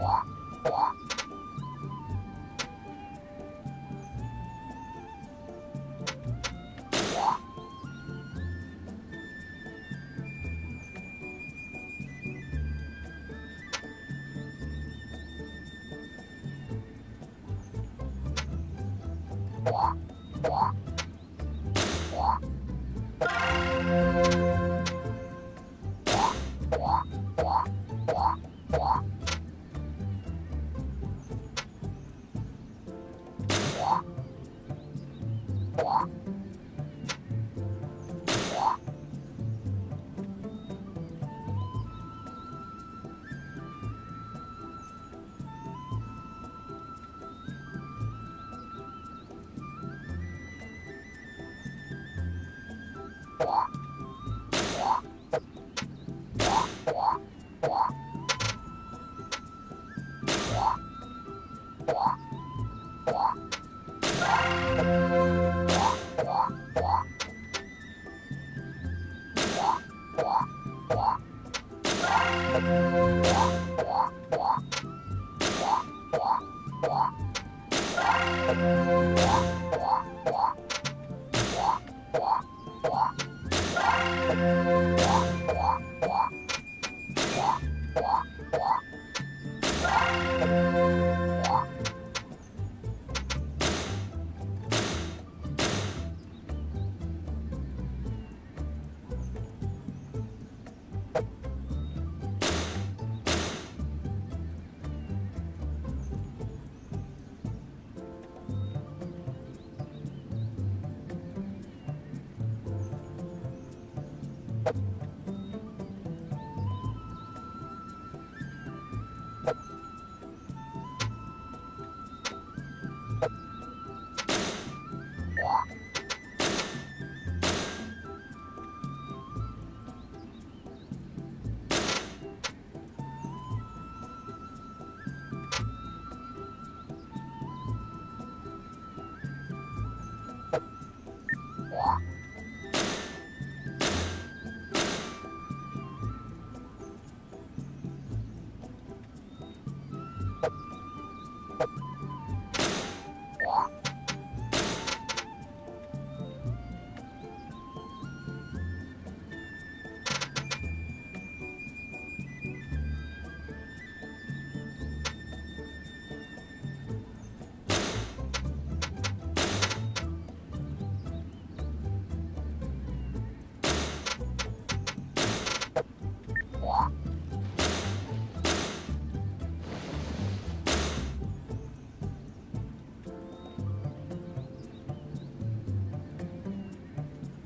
哇哇哇 Yeah.